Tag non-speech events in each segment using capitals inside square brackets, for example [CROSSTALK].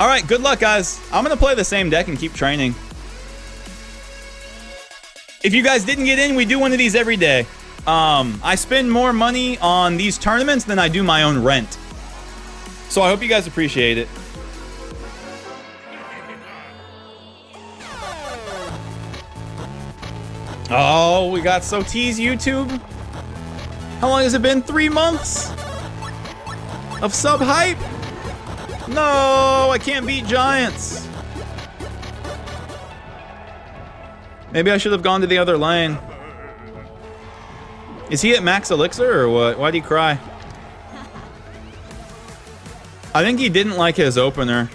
All right, good luck, guys. I'm going to play the same deck and keep training. If you guys didn't get in, we do one of these every day. Um, I spend more money on these tournaments than I do my own rent. So I hope you guys appreciate it. Oh, we got Sotees YouTube. How long has it been? Three months? Of sub hype? No, I can't beat giants. Maybe I should have gone to the other lane. Is he at max elixir or what? Why'd he cry? I think he didn't like his opener.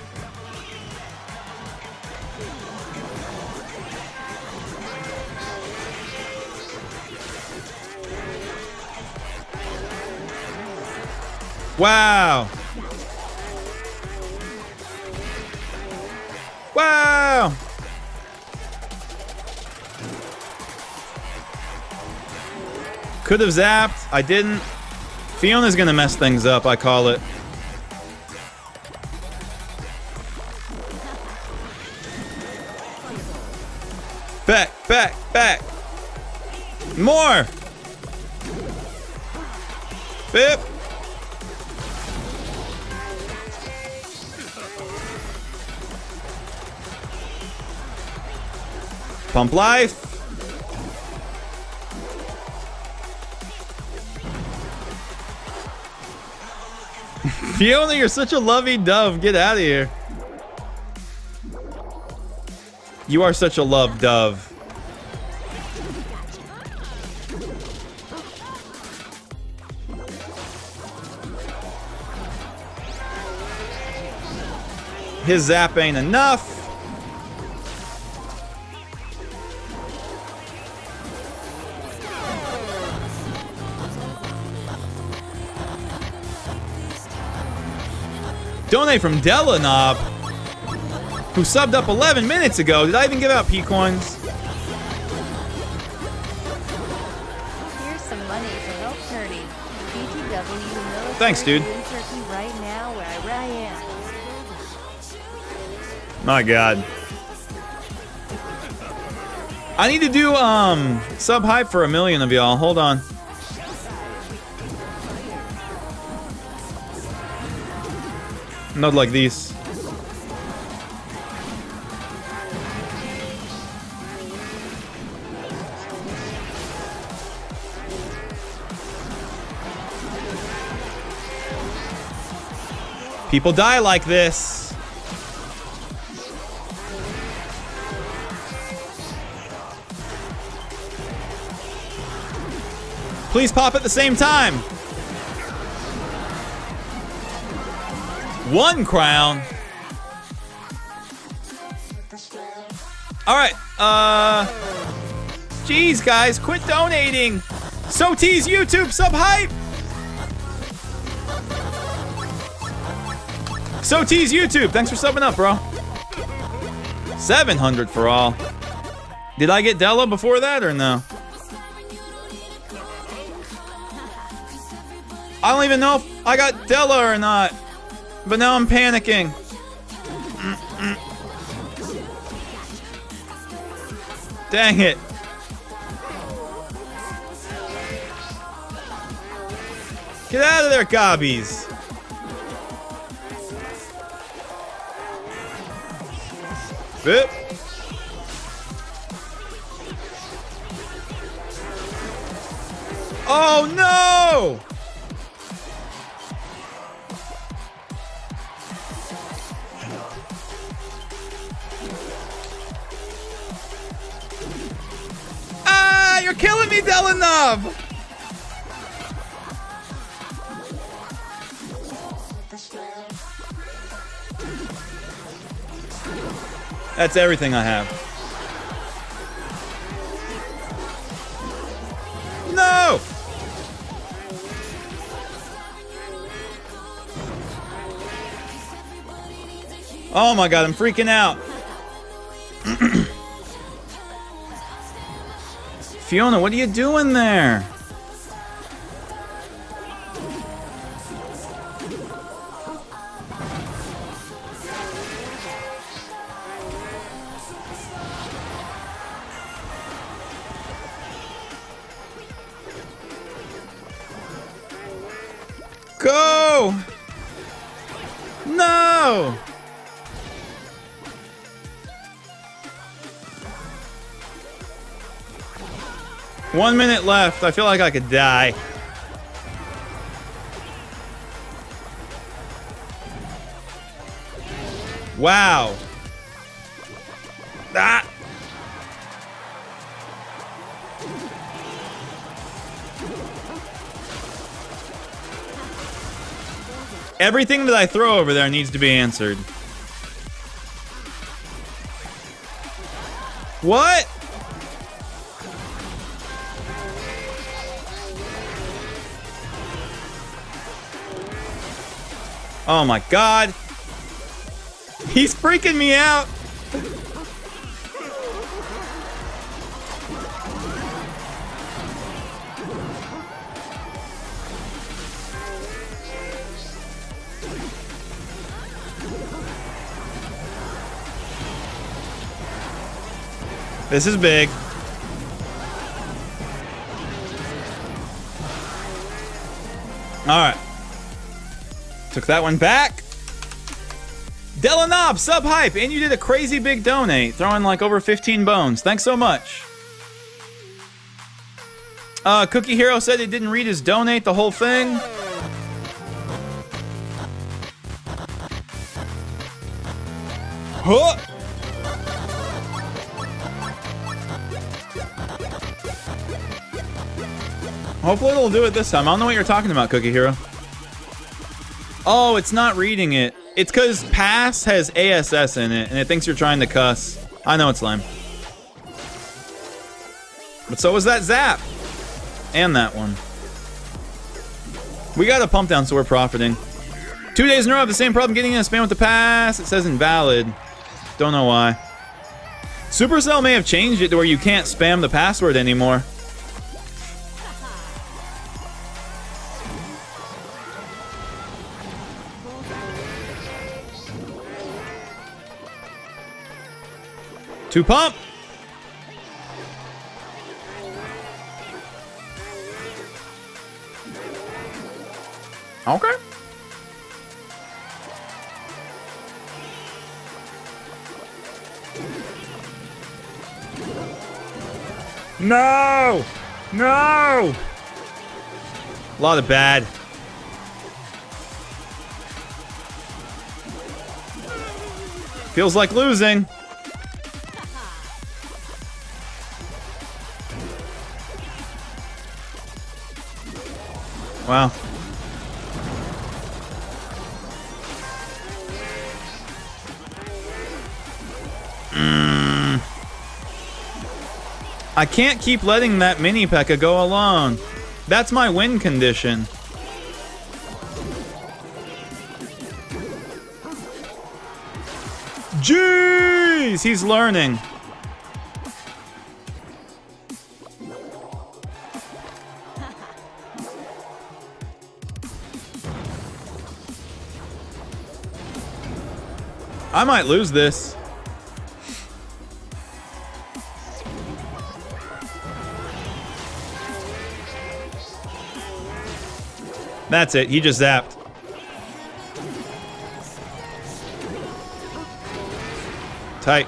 Wow. Wow. Could have zapped. I didn't. Fiona's gonna mess things up, I call it. Back, back, back. More. Bip. Pump life. [LAUGHS] Fiona, you're such a lovey dove. Get out of here. You are such a love dove. His zap ain't enough. Donate from Della Knob, who subbed up 11 minutes ago. Did I even give out P coins? Here's some money for help Turdy. BTW Thanks, dude. right now where I am. My God. I need to do um sub hype for a million of y'all. Hold on. Not like these. People die like this. Please pop at the same time. One crown. All right. Uh. Jeez, guys, quit donating. Sotees YouTube sub hype. Sotees YouTube, thanks for subbing up, bro. 700 for all. Did I get Della before that or no? I don't even know if I got Della or not. But now I'm panicking. Dang it. Get out of there, gobbies. Bip. Oh no! Killing me, Delanov! That's everything I have. No! Oh my god, I'm freaking out. [CLEARS THROAT] Fiona, what are you doing there? One minute left. I feel like I could die. Wow. Ah! Everything that I throw over there needs to be answered. What? Oh my god. He's freaking me out. This is big. All right. Took that one back. Delanob, sub hype, and you did a crazy big donate, throwing like over 15 bones. Thanks so much. Uh, Cookie Hero said he didn't read his donate the whole thing. Huh! Hopefully it'll do it this time. I don't know what you're talking about, Cookie Hero. Oh, it's not reading it. It's because pass has ASS in it, and it thinks you're trying to cuss. I know it's lame. But so was that zap. And that one. We got a pump down, so we're profiting. Two days in a row, the same problem getting in a spam with the pass. It says invalid. Don't know why. Supercell may have changed it to where you can't spam the password anymore. Two pump. Okay. No! No! A lot of bad. Feels like losing. Wow. Mm. I can't keep letting that mini P.E.K.K.A go alone. That's my win condition. Jeez, he's learning. I might lose this. That's it. He just zapped. Tight.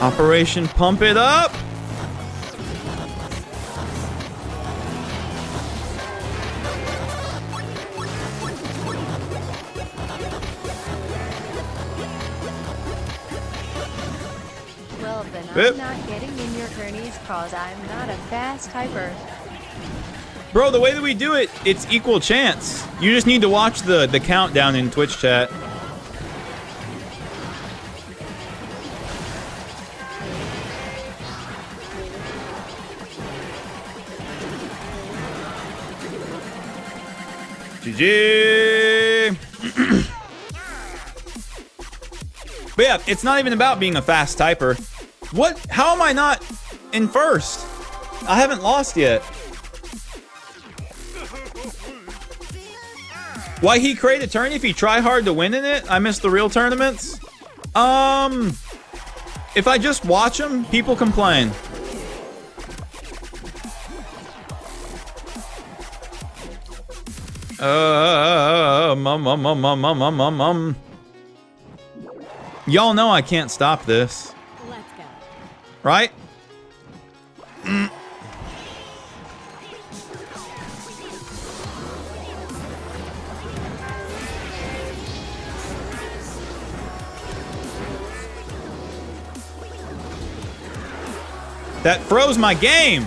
Operation Pump It Up. Gurneys cause I'm not a fast typer. Bro, the way that we do it, it's equal chance. You just need to watch the, the countdown in Twitch chat. GG! [CLEARS THROAT] but yeah, it's not even about being a fast typer. What? How am I not in first. I haven't lost yet. Why he create a tourney if he try hard to win in it? I miss the real tournaments. Um, if I just watch them, people complain. Uh, mum, mum, mum, mum, mum, mum, mum. Y'all know I can't stop this. Right? That froze my game.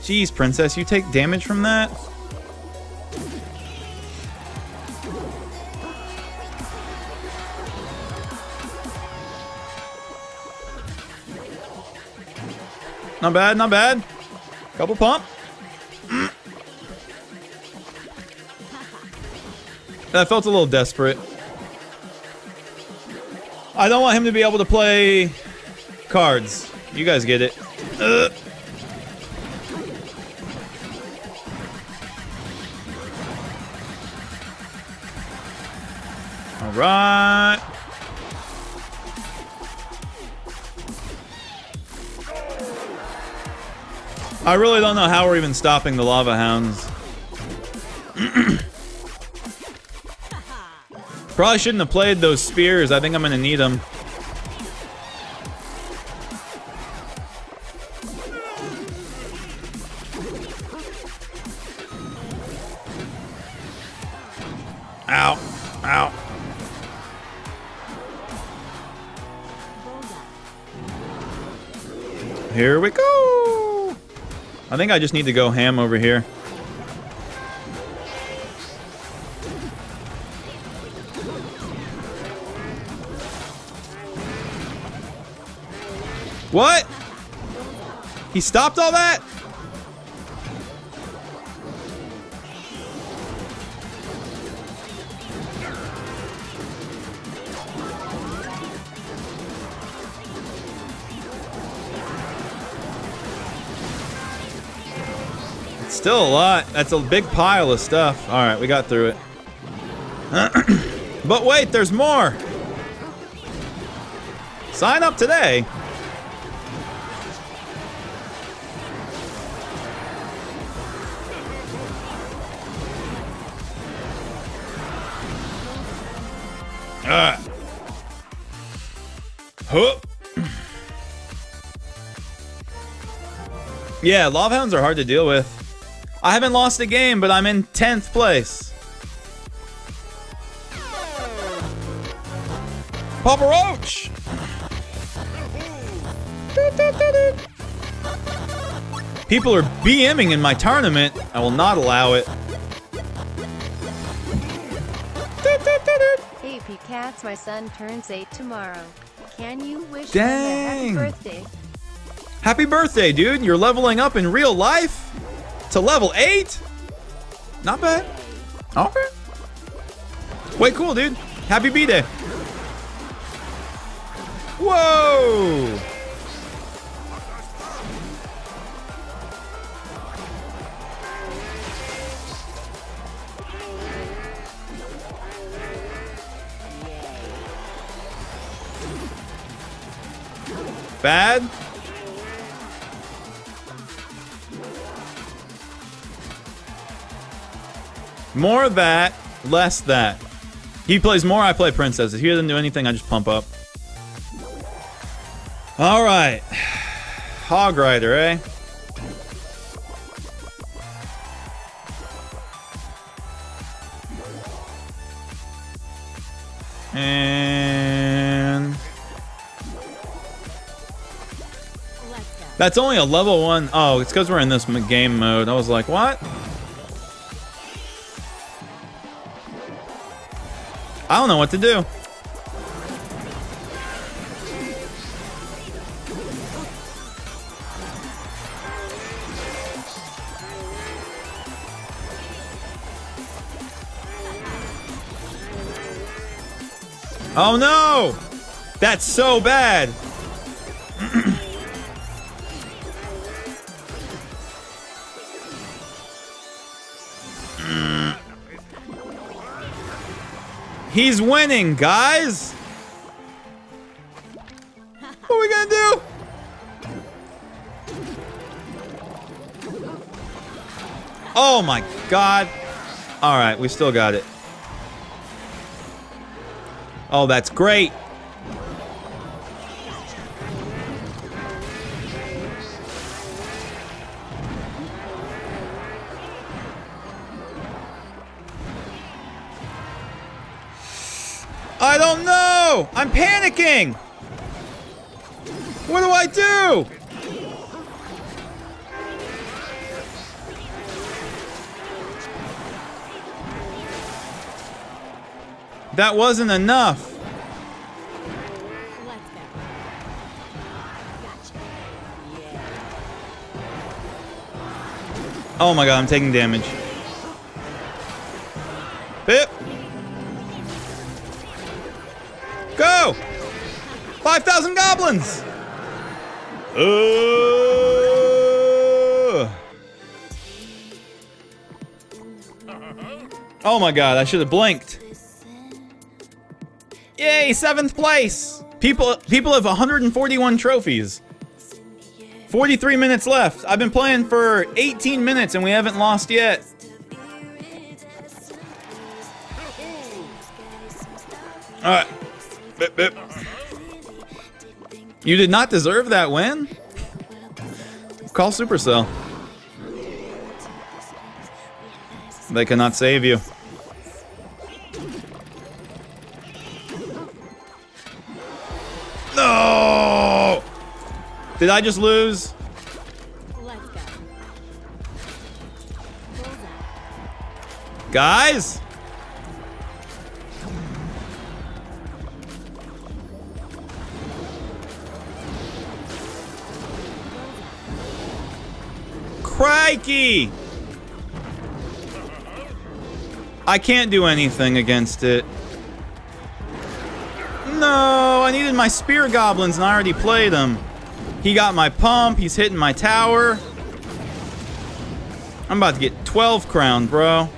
Jeez, princess, you take damage from that? Not bad, not bad. Couple pump. Mm. That felt a little desperate. I don't want him to be able to play cards. You guys get it. Ugh. I really don't know how we're even stopping the lava hounds. [CLEARS THROAT] Probably shouldn't have played those spears. I think I'm gonna need them. Think I just need to go ham over here. What? He stopped all that? Still a lot. That's a big pile of stuff. All right, we got through it. [CLEARS THROAT] but wait, there's more. Sign up today. Uh. Alright. Hup. [CLEARS THROAT] Yeah, lava hounds are hard to deal with. I haven't lost a game, but I'm in 10th place. Papa Roach! People are BMing in my tournament. I will not allow it. Hey, Cats, my son turns eight tomorrow. Can you wish Dang. him a happy birthday? Happy birthday, dude. You're leveling up in real life to level 8? Not bad. Okay. Way cool, dude. Happy B-Day. Whoa! Bad? More of that, less that. He plays more, I play Princess. If he doesn't do anything, I just pump up. Alright. [SIGHS] Hog Rider, eh? And... That's only a level one. Oh, it's because we're in this game mode. I was like, what? I don't know what to do. Oh no! That's so bad! He's winning, guys! What are we gonna do? Oh my god. Alright, we still got it. Oh, that's great. Panicking! What do I do? That wasn't enough. Oh my god, I'm taking damage. 5,000! Uh. Oh my god, I should have blinked. Yay, seventh place! People people have 141 trophies. 43 minutes left. I've been playing for 18 minutes and we haven't lost yet. Alright. You did not deserve that win? Call Supercell. They cannot save you. No! Did I just lose? Guys? Crikey! I can't do anything against it. No, I needed my spear goblins and I already played them. He got my pump, he's hitting my tower. I'm about to get 12 crown, bro.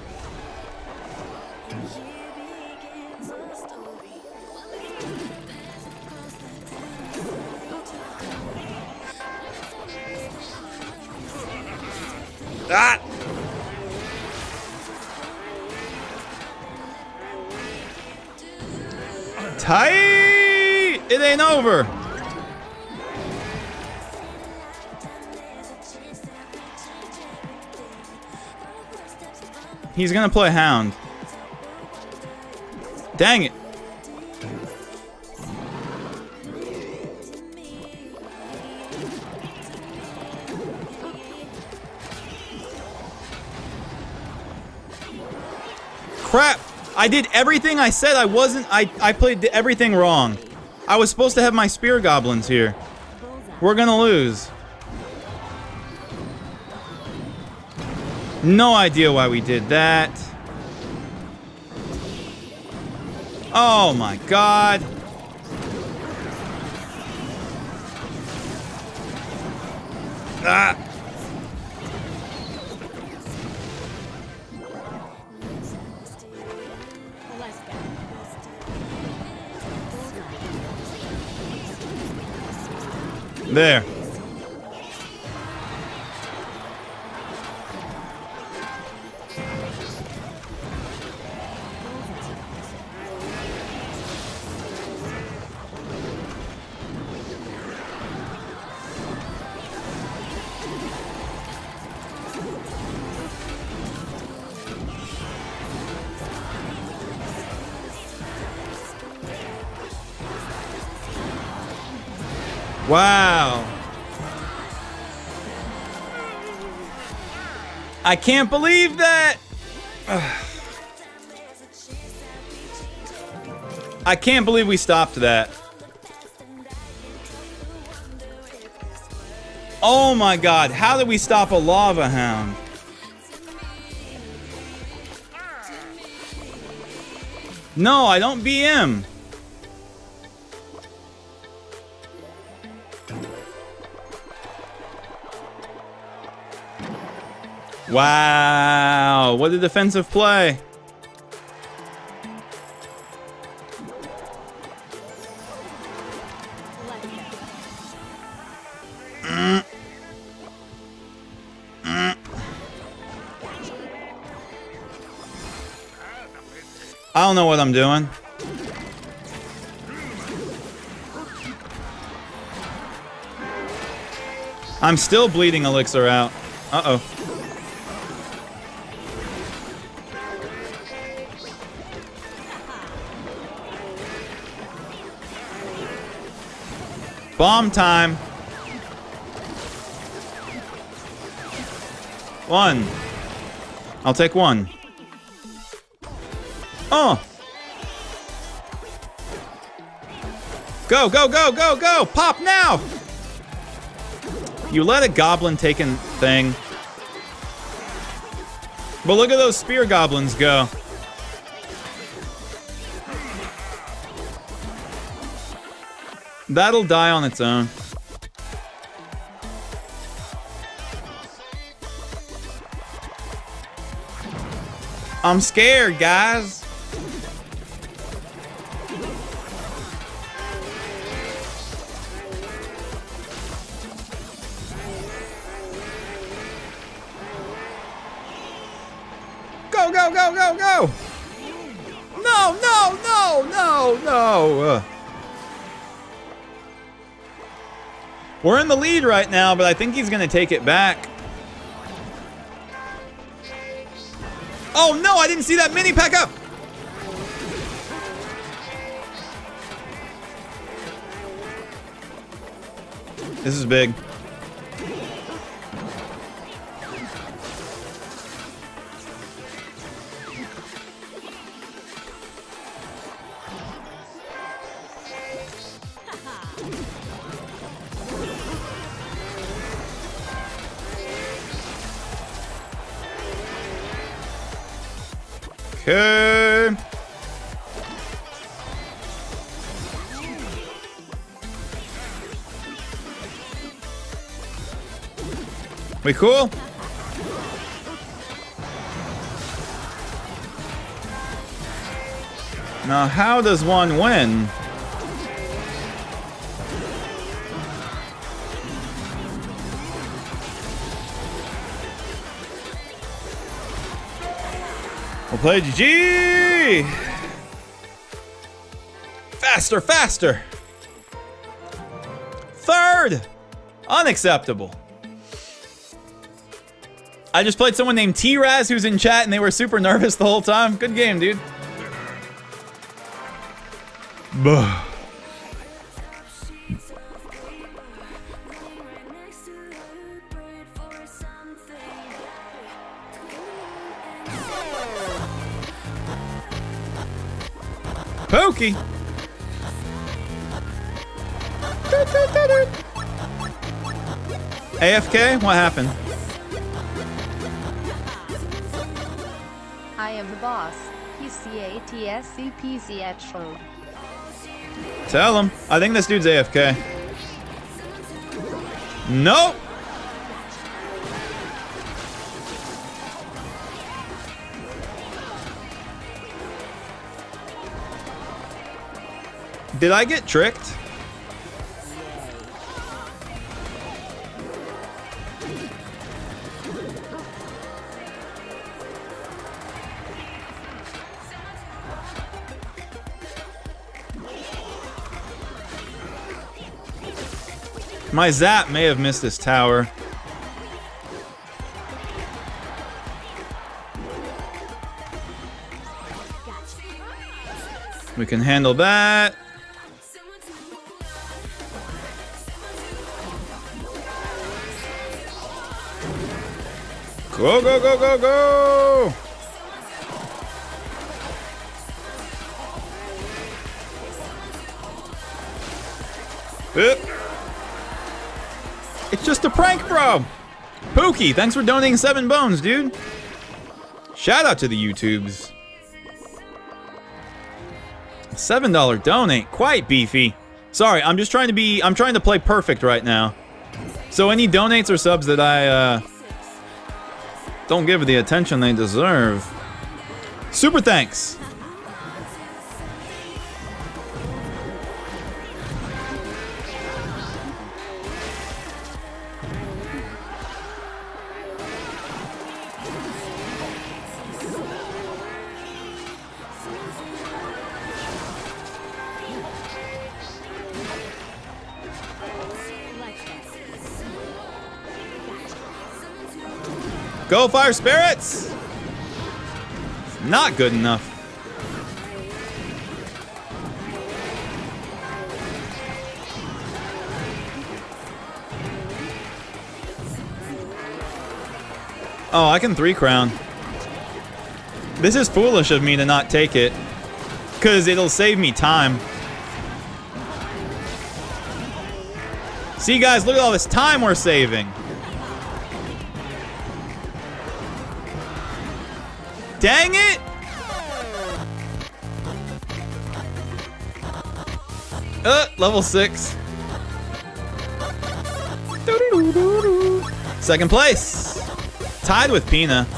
He's gonna play Hound. Dang it. Crap! I did everything I said I wasn't. I, I played everything wrong. I was supposed to have my spear goblins here. We're gonna lose. No idea why we did that. Oh my god. Ah. There. Wow. I can't believe that. [SIGHS] I can't believe we stopped that. Oh my god, how did we stop a lava hound? No, I don't BM. Wow, what a defensive play. I don't know what I'm doing. I'm still bleeding elixir out. Uh-oh. Bomb time. One. I'll take one. Oh. Go, go, go, go, go! Pop now! You let a goblin taken thing. But look at those spear goblins go. That'll die on its own. I'm scared, guys. We're in the lead right now, but I think he's gonna take it back. Oh no, I didn't see that mini pack up! This is big. We cool? Now, how does one win? We'll play GG! Faster, faster! Third! Unacceptable. I just played someone named T-Raz who's in chat and they were super nervous the whole time. Good game, dude. Buh. [SIGHS] Pokey. AFK? What happened? I am the boss. PCATSCPCH road. Tell him. I think this dude's AFK. Nope. Did I get tricked? My zap may have missed this tower. We can handle that. Go, go, go, go, go! Yep. It's just a prank, bro. Pookie, thanks for donating seven bones, dude. Shout out to the YouTubes. $7 donate, quite beefy. Sorry, I'm just trying to be, I'm trying to play perfect right now. So any donates or subs that I, uh, don't give the attention they deserve. Super thanks. Go, Fire Spirits! Not good enough. Oh, I can three crown. This is foolish of me to not take it. Because it'll save me time. See, guys, look at all this time we're saving. Dang it! Uh, level six. Second place. Tied with Pina.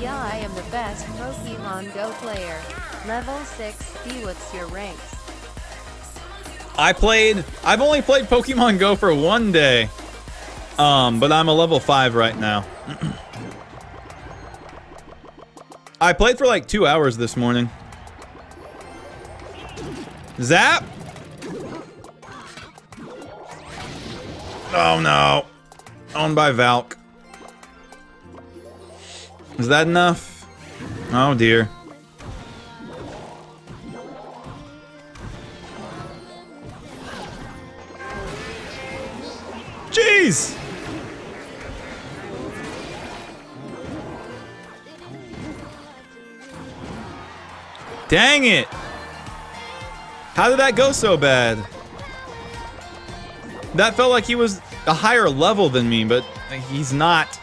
Yeah, I am the best Pokemon Go player. Level 6, see what's your ranks. I played, I've only played Pokemon Go for one day. Um, but I'm a level 5 right now. [CLEARS THROAT] I played for like two hours this morning. Zap! Oh no. Owned by Valk. Is that enough? Oh dear. Jeez! Dang it! How did that go so bad? That felt like he was a higher level than me, but he's not.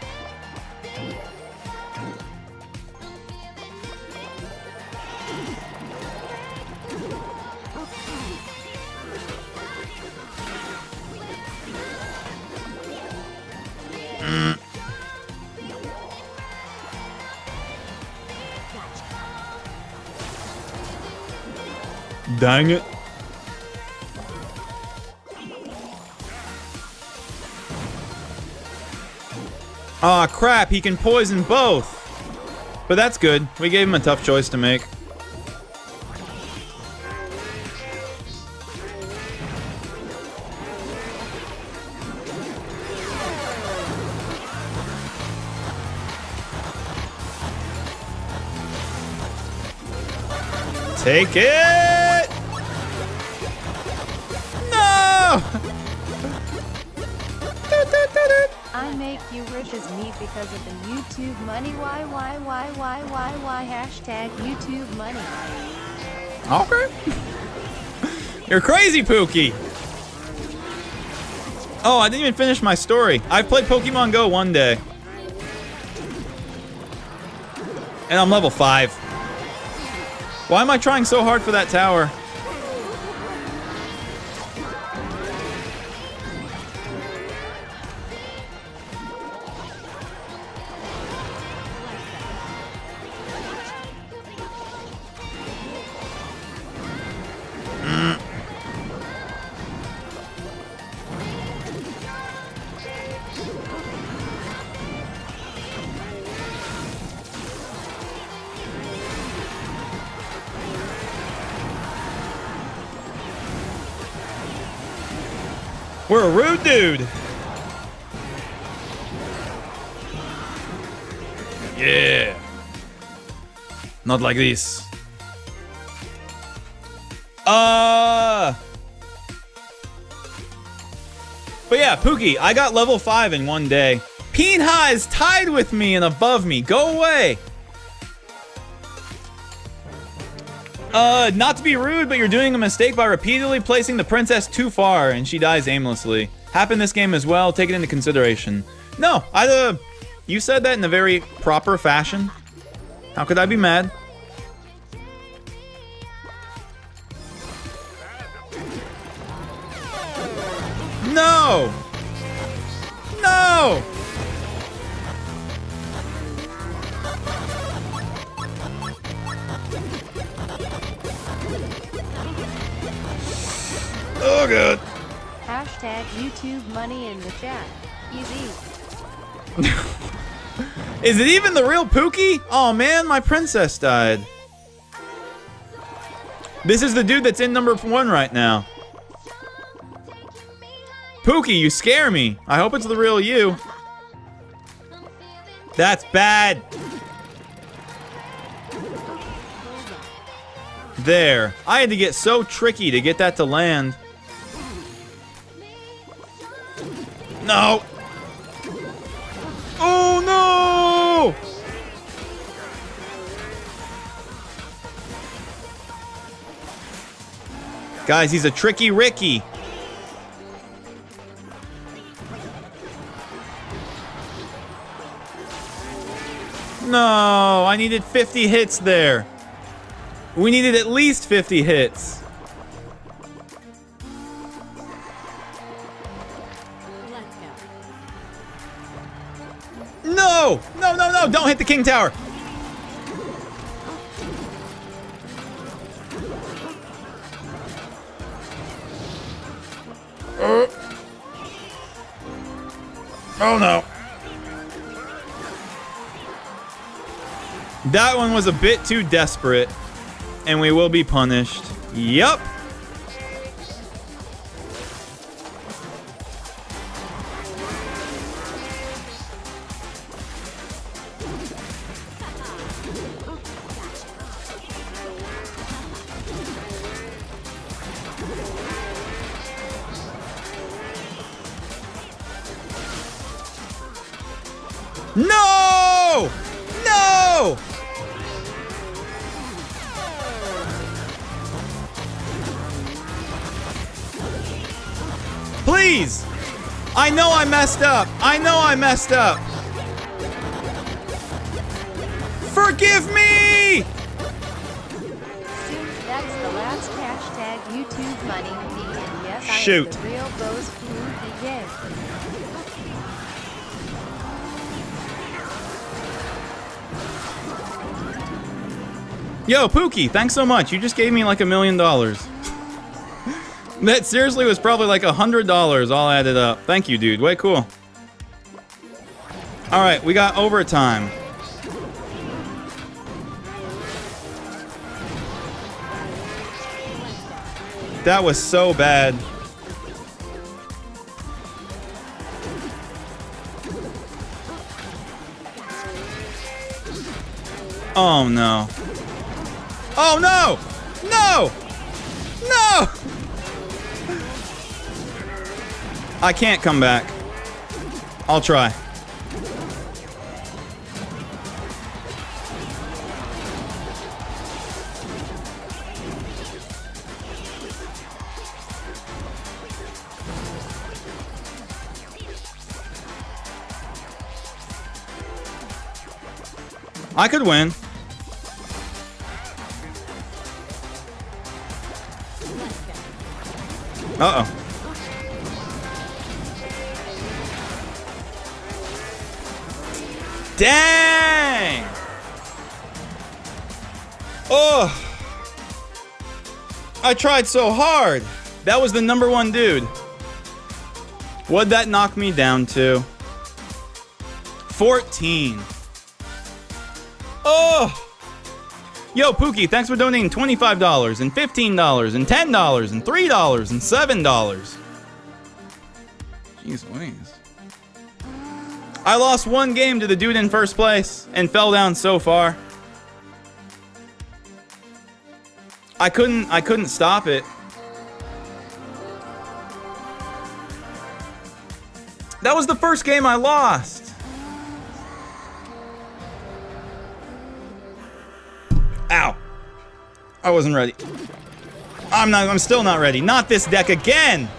Dang it. Aw, oh, crap, he can poison both. But that's good. We gave him a tough choice to make. Take it! Because of the YouTube money. Why, why, why, why, why, why? Hashtag YouTube money. Okay. You're crazy, Pookie. Oh, I didn't even finish my story. I've played Pokemon Go one day. And I'm level 5. Why am I trying so hard for that tower? Dude. Yeah. Not like this. Uh. But yeah, Pookie, I got level 5 in one day. Pinha is tied with me and above me. Go away. Uh, not to be rude, but you're doing a mistake by repeatedly placing the princess too far, and she dies aimlessly. Happened this game as well, take it into consideration. No, I, uh, you said that in a very proper fashion. How could I be mad? No! No! Oh god. Hashtag YouTube money in the chat. Easy. [LAUGHS] Is it even the real Pookie? Oh man, my princess died. This is the dude that's in number one right now. Pookie, you scare me. I hope it's the real you. That's bad. There. I had to get so tricky to get that to land. No. Oh, no! Guys, he's a tricky Ricky. No, I needed 50 hits there. We needed at least 50 hits. No! No, no, no! Don't hit the King Tower! Uh. Oh no. That one was a bit too desperate, and we will be punished. Yup. No! No! Please! I know I messed up. I know I messed up. Forgive me! That's the last hashtag YouTube money me and yes Shoot. I am the real Bose Yo, Pookie, thanks so much. You just gave me like a million dollars. That seriously was probably like a hundred dollars all added up. Thank you, dude. Way cool. All right, we got overtime. That was so bad. Oh no. Oh no! No! No! I can't come back. I'll try. I could win. Uh-oh. Dang! Oh! I tried so hard. That was the number one dude. What'd that knock me down to? 14. Oh! Yo, Pookie, thanks for donating $25 and $15 and $10 and $3 and $7. Jeez Louise. I lost one game to the dude in first place and fell down so far. I couldn't I couldn't stop it. That was the first game I lost. Ow. I wasn't ready. I'm not I'm still not ready. Not this deck again.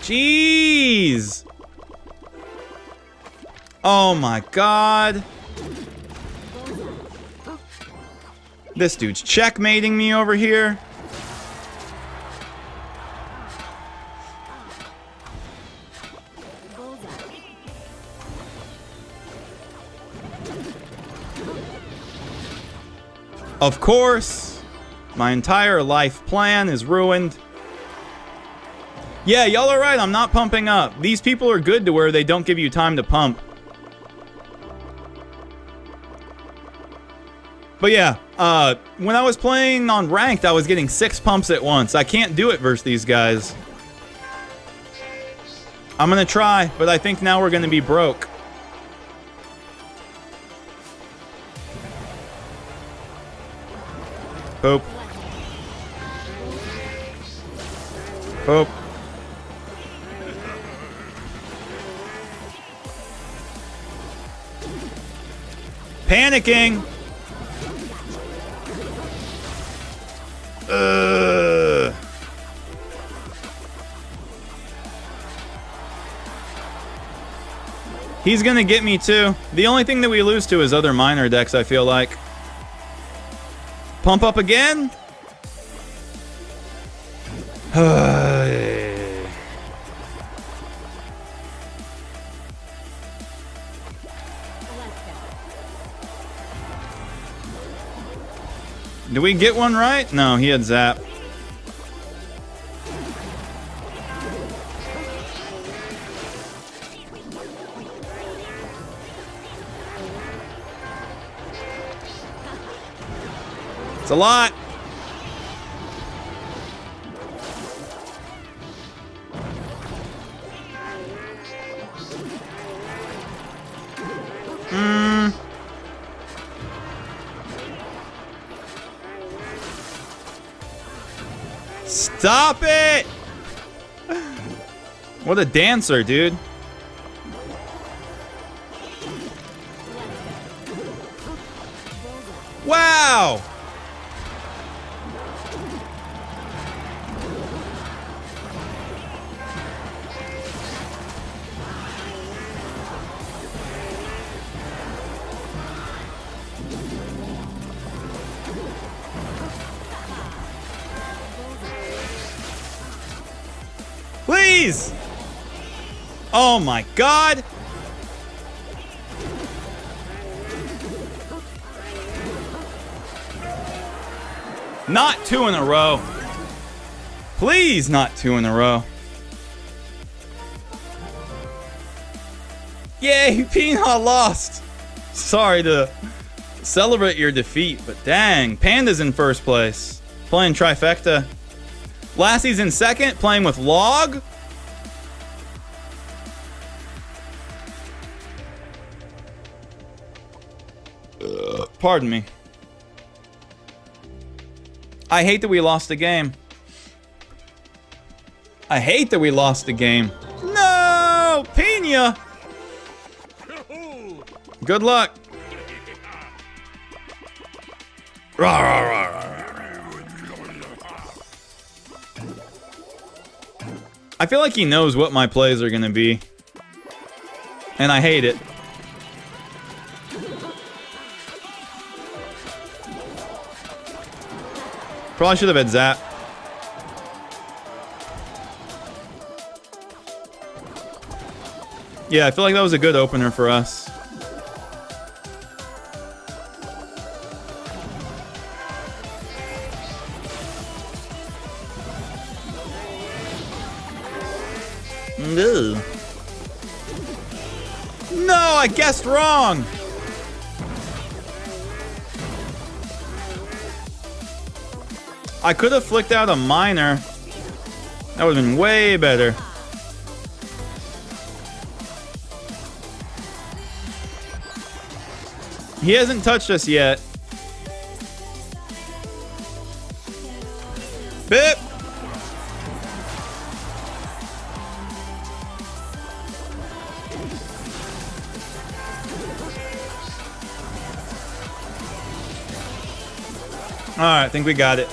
Jeez. Oh my god. This dude's checkmating me over here. Of course, my entire life plan is ruined. Yeah, y'all are right. I'm not pumping up. These people are good to where they don't give you time to pump. But yeah, uh, when I was playing on ranked, I was getting six pumps at once. I can't do it versus these guys. I'm gonna try, but I think now we're gonna be broke. Poop. Poop. Panicking. Ugh. He's gonna get me too. The only thing that we lose to is other miner decks, I feel like. Pump up again? [SIGHS] Do we get one right? No, he had zap. It's a lot. Mm. Stop it! What a dancer, dude. Two in a row. Please, not two in a row. Yay, [LAUGHS] Peanut lost. Sorry to celebrate your defeat, but dang, Panda's in first place. Playing trifecta. Lassie's in second, playing with Log. Uh, pardon me. I hate that we lost the game. I hate that we lost the game. No! Pina! Good luck. I feel like he knows what my plays are going to be. And I hate it. Probably should have had Zap. Yeah, I feel like that was a good opener for us. Mm, no. No, I guessed wrong. I could have flicked out a miner. That would have been way better. He hasn't touched us yet. Bip! Alright, I think we got it.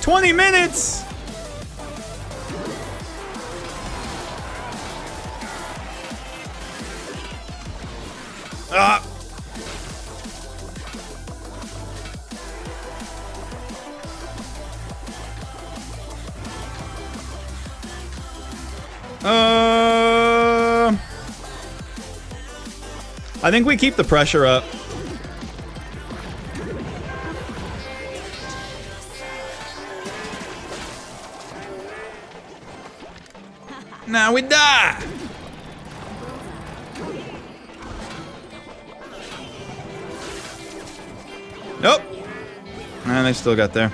Twenty minutes. I think we keep the pressure up. Now we die! Nope. And they still got there.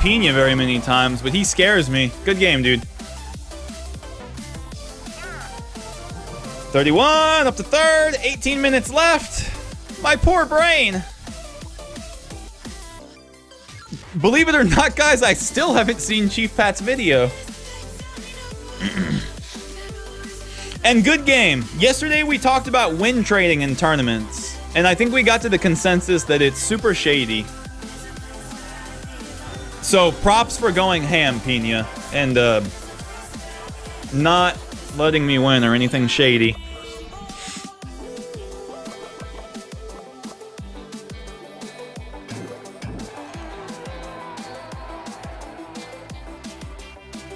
Pina very many times, but he scares me. Good game, dude. 31, up to third, 18 minutes left. My poor brain. Believe it or not, guys, I still haven't seen Chief Pat's video. [CLEARS THROAT] and good game. Yesterday we talked about win trading in tournaments, and I think we got to the consensus that it's super shady. So props for going ham, Pina, and uh, not letting me win or anything shady.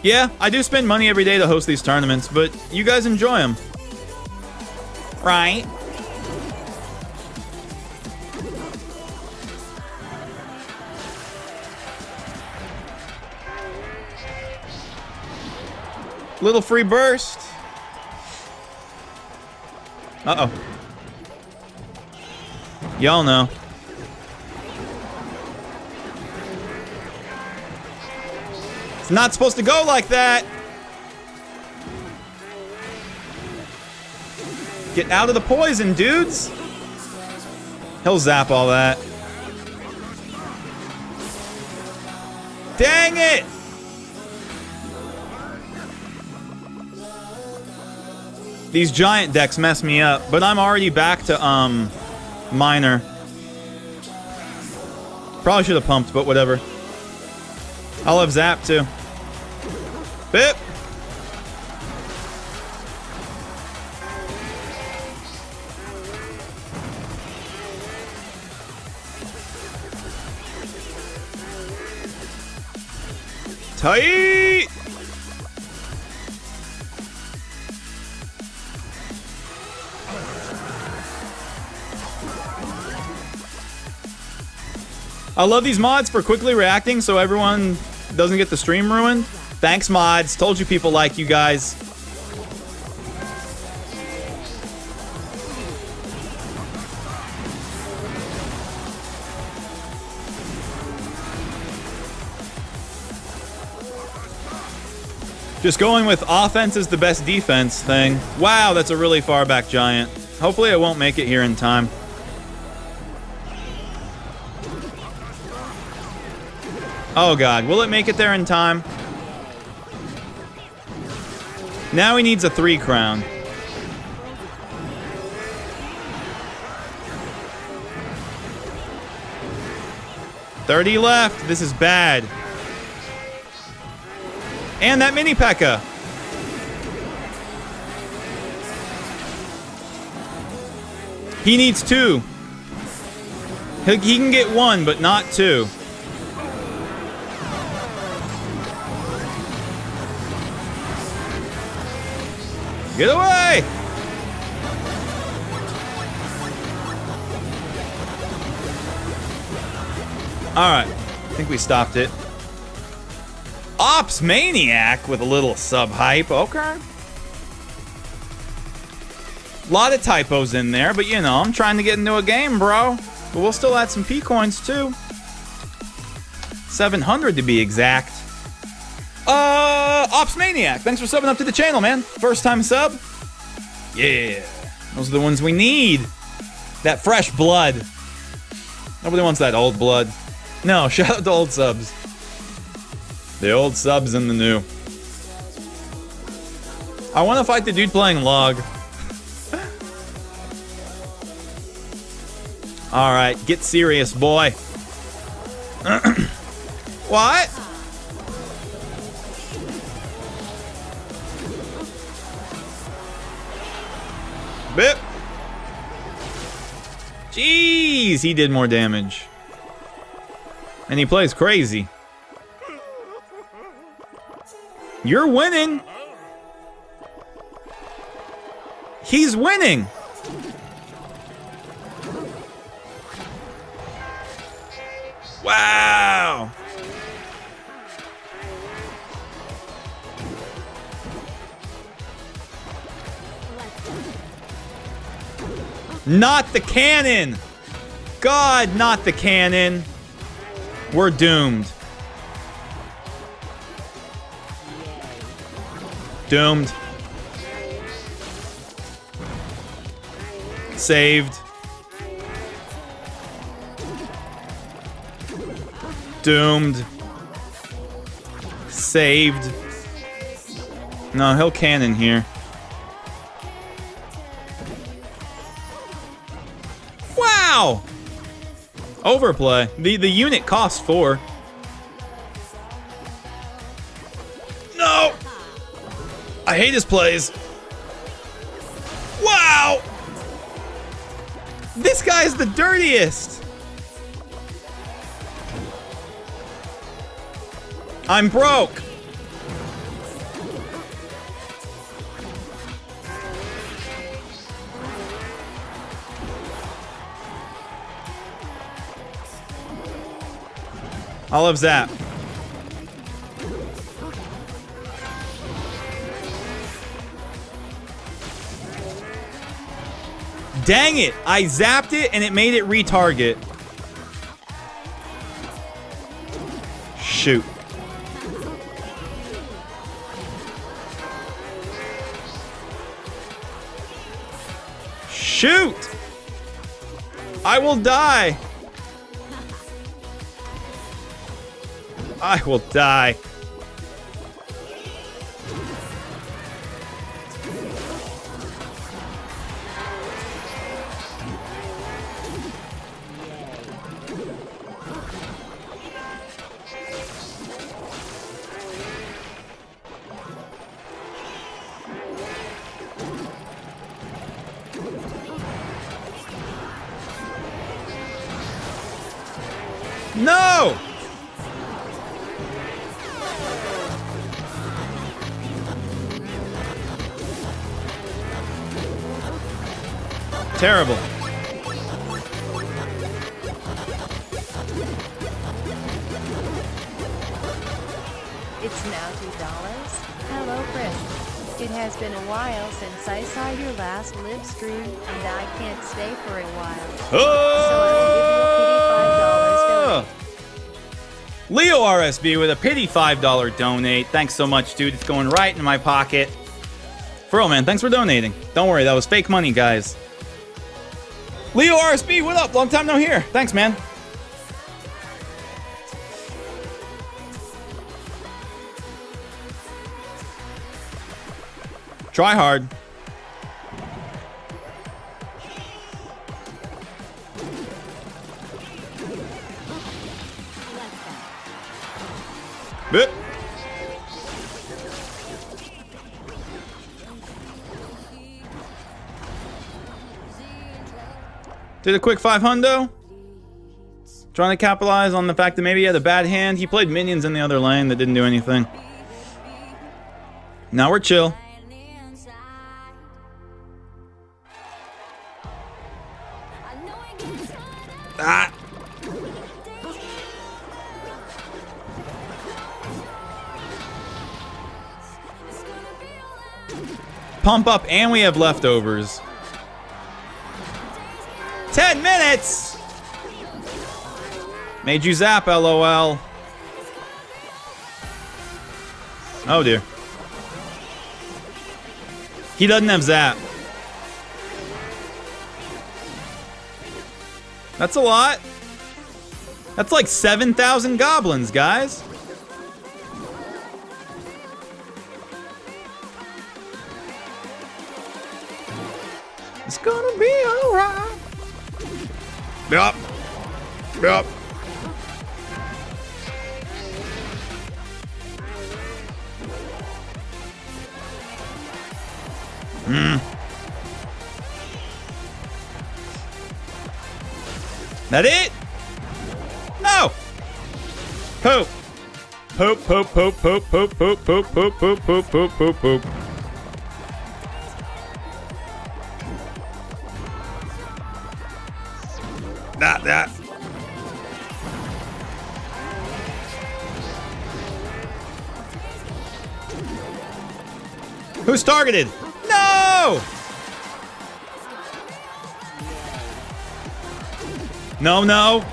Yeah, I do spend money every day to host these tournaments, but you guys enjoy them. Right? Little free burst. Uh-oh. Y'all know. It's not supposed to go like that. Get out of the poison, dudes. He'll zap all that. Dang it! These giant decks mess me up, but I'm already back to, um, miner. Probably should have pumped, but whatever. I'll have Zap too. Bip! Tight! I love these mods for quickly reacting so everyone doesn't get the stream ruined. Thanks, mods. Told you people like you guys. Just going with offense is the best defense thing. Wow, that's a really far back giant. Hopefully I won't make it here in time. Oh god, will it make it there in time? Now he needs a three crown. Thirty left. This is bad. And that mini P.E.K.K.A. He needs two. He, can get one, but not two. Get away! Alright. I think we stopped it. Ops Maniac with a little sub hype. Okay. A lot of typos in there, but you know, I'm trying to get into a game, bro. But we'll still add some P coins too. 700 to be exact. Ops Maniac, thanks for subbing up to the channel, man. First time sub? Yeah. Those are the ones we need. That fresh blood. Nobody wants that old blood. No, [LAUGHS] shout out to old subs. The old subs and the new. I want to fight the dude playing log. [LAUGHS] Alright, get serious, boy. [CLEARS THROAT] What? Bip. Jeez, he did more damage. And he plays crazy. You're winning. He's winning. Wow. Not the cannon. God, not the cannon. We're doomed. Doomed. Saved. Doomed. Saved. No, he'll cannon here. Wow! Overplay. The the unit costs four. No! I hate his plays. Wow! This guy's the dirtiest. I'm broke. I'll have Zap. Dang it! I zapped it and it made it retarget. Shoot. Shoot! I will die. I will die. Leo with a pity $5 donate. Thanks so much, dude. It's going right in my pocket. For real, man. Thanks for donating. Don't worry, that was fake money, guys. Leo RSB, what up? Long time no here. Thanks, man. Try hard. Did a quick five hundo. Trying to capitalize on the fact that maybe he had a bad hand. He played minions in the other lane that didn't do anything. Now we're chill. Ah. Pump up and we have leftovers. 10 minutes! Made you zap, lol. Oh dear. He doesn't have zap. That's a lot. That's like 7,000 goblins, guys. It's gonna be alright. Yup. Yup. Hmm. That it? No. Poop. Poop, poop, poop, poop, poop, poop, poop, poop, poop, poop, poop, poop. Poop. That. Who's targeted? No! No, no.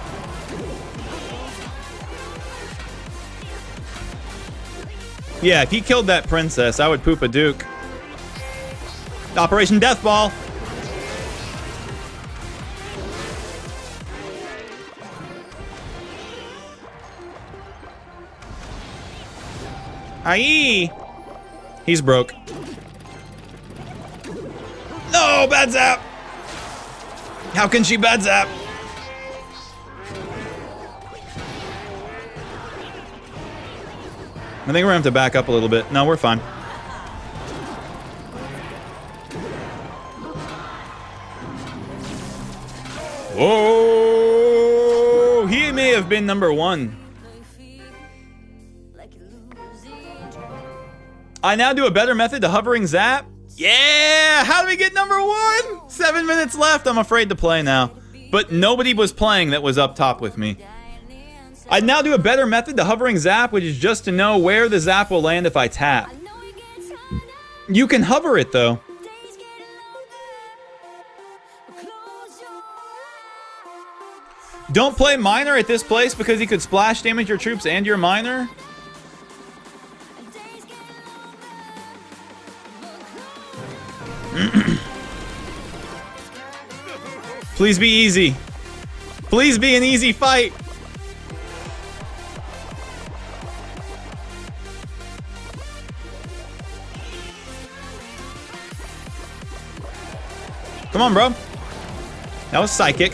Yeah, if he killed that princess, I would poop a duke. Operation Death Aye. He's broke. No, bad zap. How can she bad zap? I think we're gonna have to back up a little bit. No, we're fine. Whoa! He may have been number one. I now do a better method to hovering zap. Yeah! How do we get number one? Seven minutes left. I'm afraid to play now. But nobody was playing that was up top with me. I'd now do a better method to hovering zap, which is just to know where the zap will land if I tap. You can hover it though. Don't play miner at this place because he could splash damage your troops and your miner. [CLEARS THROAT] Please be easy. Please be an easy fight. Come on, bro. That was psychic.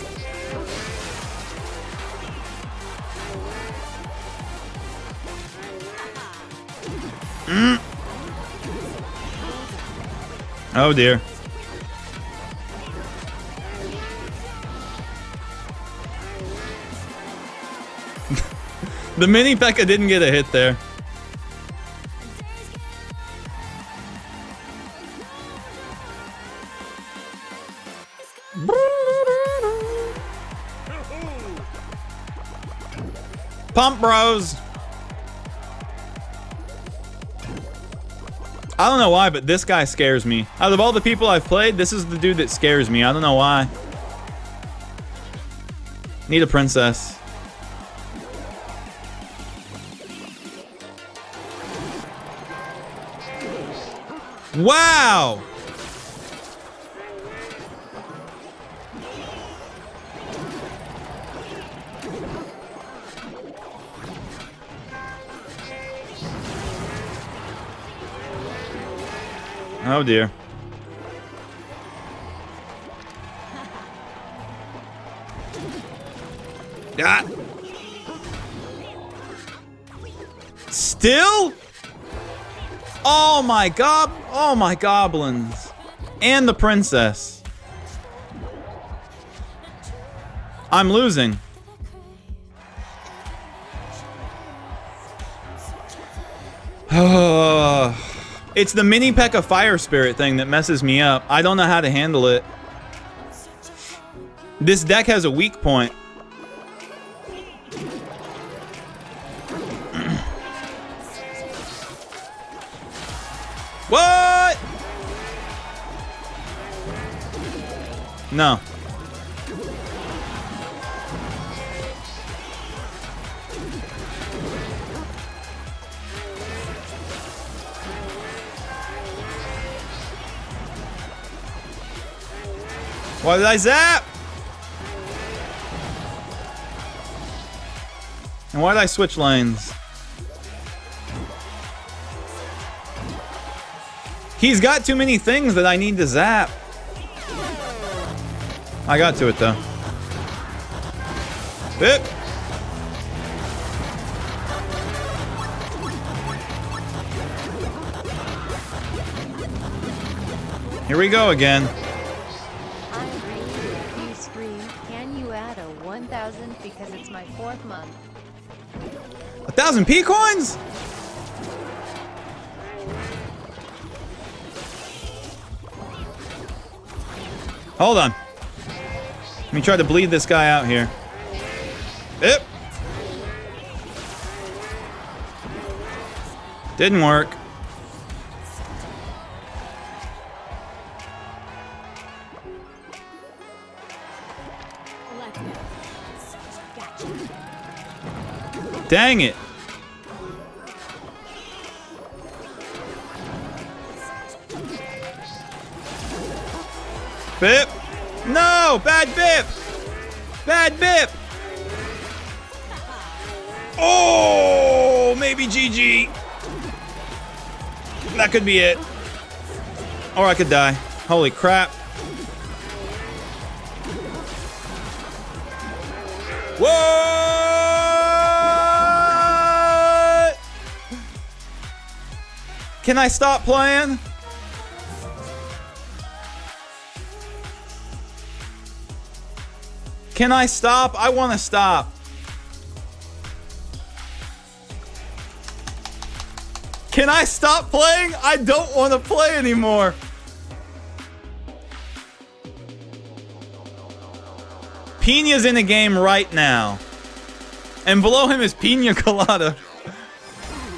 Mm. Oh dear. [LAUGHS] the mini P.E.K.K.A didn't get a hit there. Pump Bros. I don't know why, but this guy scares me. Out of all the people I've played, this is the dude that scares me. I don't know why. Need a princess. Wow! Oh dear. Ah. Still? Oh my god. Oh my goblins. And the princess. I'm losing. [SIGHS] Oh. It's the mini P.E.K.K.A Fire Spirit thing that messes me up. I don't know how to handle it. This deck has a weak point. [CLEARS THROAT] what? No. Why did I zap? And why did I switch lanes? He's got too many things that I need to zap. I got to it though. Bip. Here we go again. Thousand P coins? Hold on. Let me try to bleed this guy out here. Yep. Didn't work. Dang it. GG. That could be it. Or I could die. Holy crap. What? Can I stop playing? Can I stop? I want to stop. Can I stop playing? I don't want to play anymore. Pina's in the game right now. And below him is Pina [LAUGHS] Colada.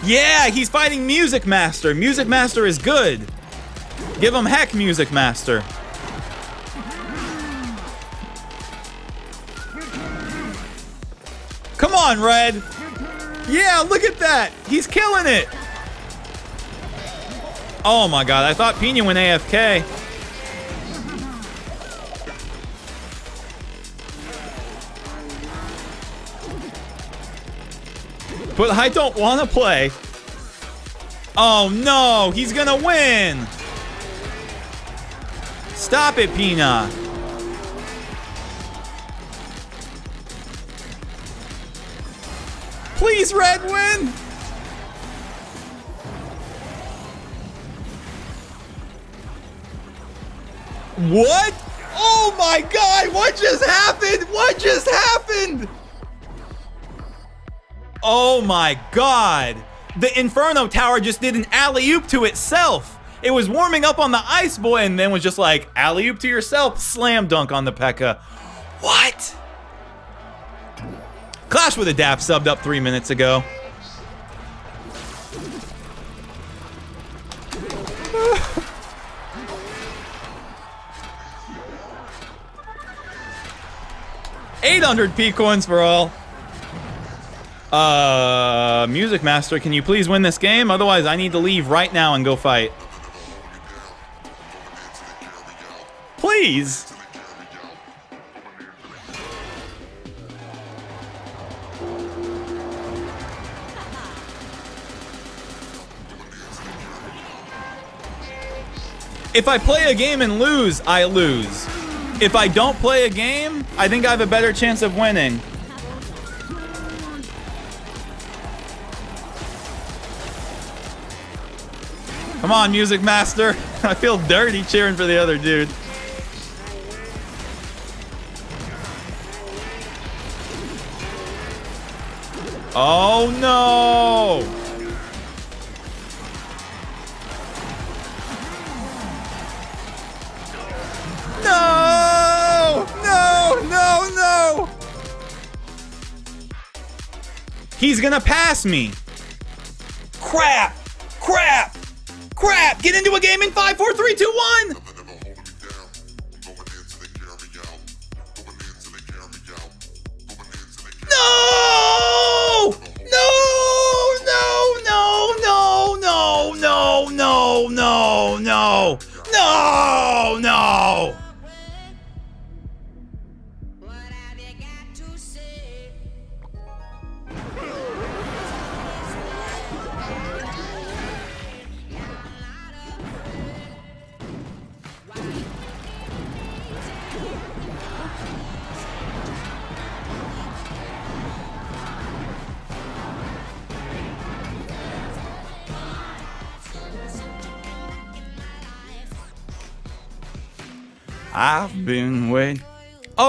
Yeah, he's fighting Music Master. Music Master is good. Give him heck, Music Master. Come on, Red. Yeah, look at that. He's killing it. Oh my god, I thought Pina went AFK. But I don't want to play. Oh no, he's gonna win. Stop it, Pina. Please, Red, win. What? Oh my god, what just happened? What just happened? Oh my god. The Inferno Tower just did an alley-oop to itself. It was warming up on the Ice Boy and then was just like, alley-oop to yourself, slam dunk on the P.E.K.K.A. What? Clash with a DAP subbed up three minutes ago. [LAUGHS] Eight hundred P coins for all. Uh, Music Master, can you please win this game? Otherwise, I need to leave right now and go fight. Please. If I play a game and lose, I lose. If I don't play a game, I think I have a better chance of winning. Come on, Music Master. [LAUGHS] I feel dirty cheering for the other dude. Oh no! He's gonna pass me. Crap! Crap! Crap! Get into a game in 5, 4, 3, 2, 1!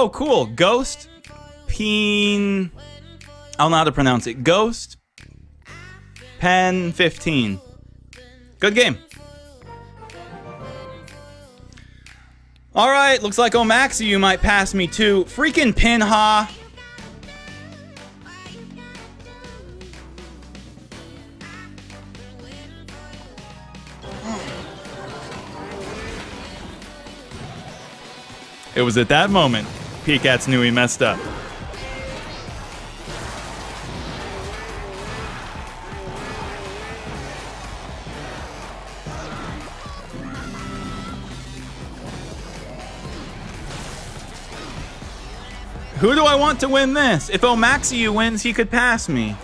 Oh, cool. Ghost Peen. I don't know how to pronounce it. Ghost Pen 15. Good game. All right, looks like Omaxi, you might pass me too. Freaking Pinha. It was at that moment Picats knew he messed up. Who do I want to win this? If Omaxiu wins, he could pass me.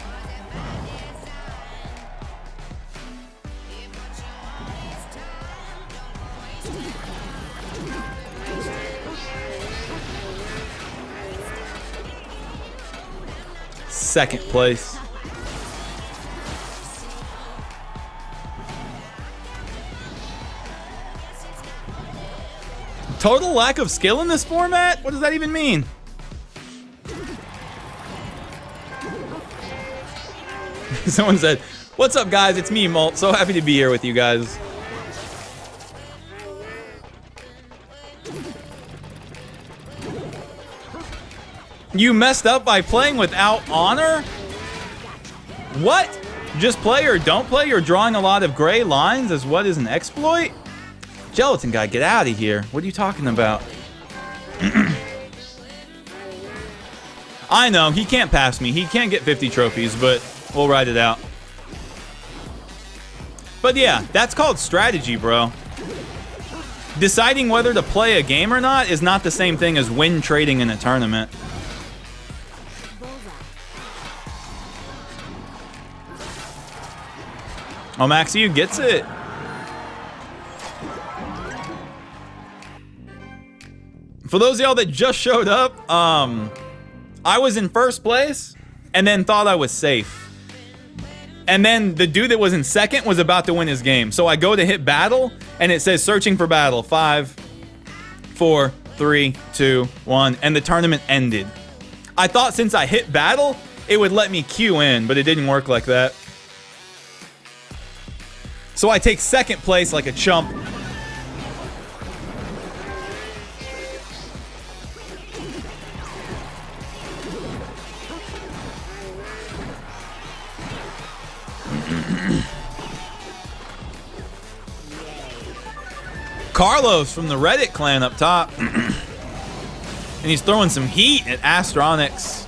Second place. Total lack of skill in this format? What does that even mean? [LAUGHS] Someone said, What's up, guys? It's me, Molt. So happy to be here with you guys. You messed up by playing without honor? What? Just play or don't play? You're drawing a lot of gray lines as what is an exploit? Gelatin guy, get out of here. What are you talking about? [CLEARS THROAT] I know, he can't pass me. He can't get 50 trophies, but we'll ride it out. But yeah, that's called strategy, bro. Deciding whether to play a game or not is not the same thing as win trading in a tournament. Oh, Maxiu gets it. For those of y'all that just showed up, um, I was in first place and then thought I was safe. And then the dude that was in second was about to win his game. So I go to hit battle and it says searching for battle. Five, four, three, two, one. And the tournament ended. I thought since I hit battle, it would let me queue in, but it didn't work like that. So I take second place like a chump. Carlos from the Reddit clan up top. [CLEARS THROAT] and he's throwing some heat at Astronix.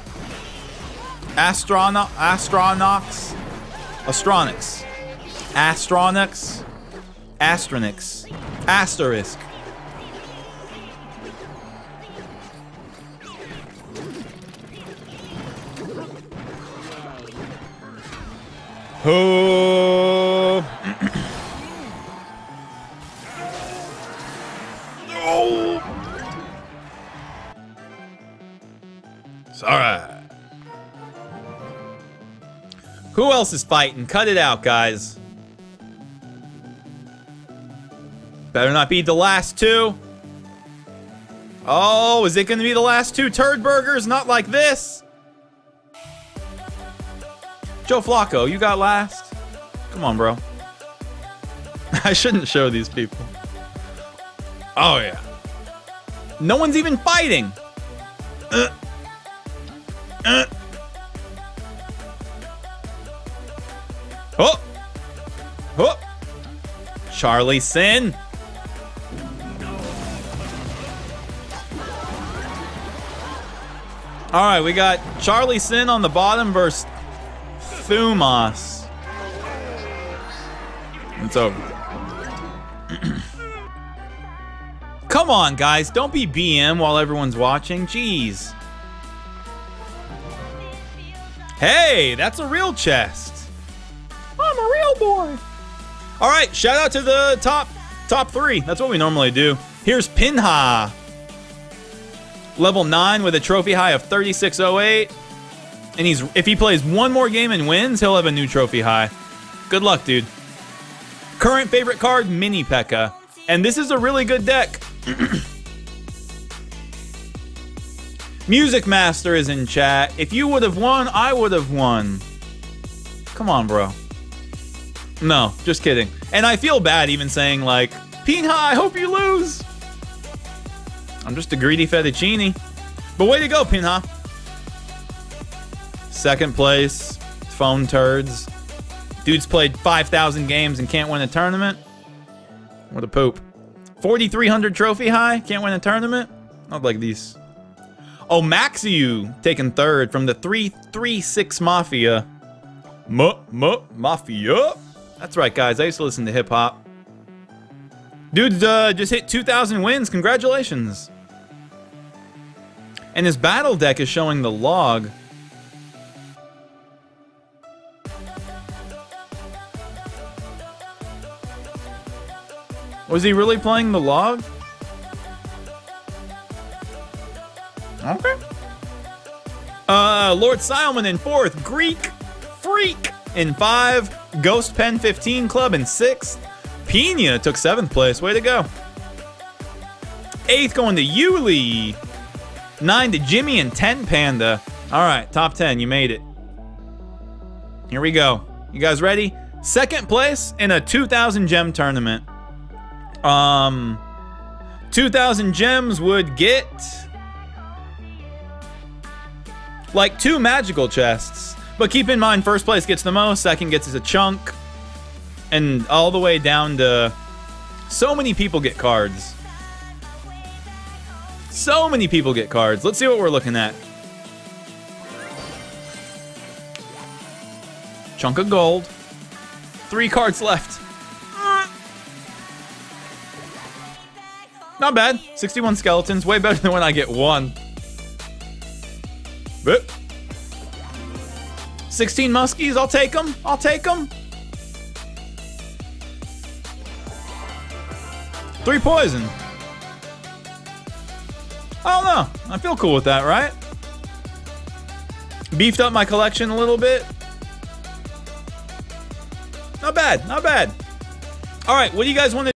Astrono Astronox? Astronix. Astronix. Astronix. Asterisk. Oh. oh. Sorry. Who else is fighting? Cut it out, guys. Better not be the last two. Oh, is it going to be the last two turd burgers? Not like this. Joe Flacco, you got last? Come on, bro. [LAUGHS] I shouldn't show these people. Oh, yeah. No one's even fighting. Uh. Uh. Oh. Oh. Charlie Sin. All right, we got Charlie Sin on the bottom versus Thumos. It's over. [CLEARS THROAT] Come on, guys. Don't be BM while everyone's watching. Jeez. Hey, that's a real chest. I'm a real boy. All right, shout out to the top top three. That's what we normally do. Here's Pinha. Level 9 with a trophy high of 3608. And he's if he plays one more game and wins, he'll have a new trophy high. Good luck, dude. Current favorite card, Mini P.E.K.K.A. And this is a really good deck. [CLEARS THROAT] Music Master is in chat. If you would have won, I would have won. Come on, bro. No, just kidding. And I feel bad even saying like, Pinha, I hope you lose. I'm just a greedy fettuccine. But way to go, Pinha. Second place, phone turds. Dude's played 5,000 games and can't win a tournament. What a poop. 4,300 trophy high, can't win a tournament. Not like these. Oh, Maxiu taking third from the 336 Mafia. M M Mafia. That's right, guys. I used to listen to hip hop. Dude uh, just hit 2,000 wins. Congratulations. And his battle deck is showing the log. Was he really playing the log? Okay. Uh, Lord Silman in fourth. Greek Freak in five. Ghost Pen 15 Club in sixth. Pina took seventh place. Way to go. Eighth going to Yuli. Nine to Jimmy and 10 Panda. All right, top 10. You made it. Here we go. You guys ready? Second place in a 2,000 gem tournament. Um, 2,000 gems would get like two magical chests. But keep in mind, first place gets the most, second gets a chunk, and all the way down to so many people get cards. So many people get cards. Let's see what we're looking at. Chunk of gold. Three cards left. Not bad. 61 skeletons. Way better than when I get one. But 16 muskies. I'll take them. I'll take them. Three poison. I don't know. I feel cool with that, right? Beefed up my collection a little bit. Not bad. Not bad. All right. What do you guys want to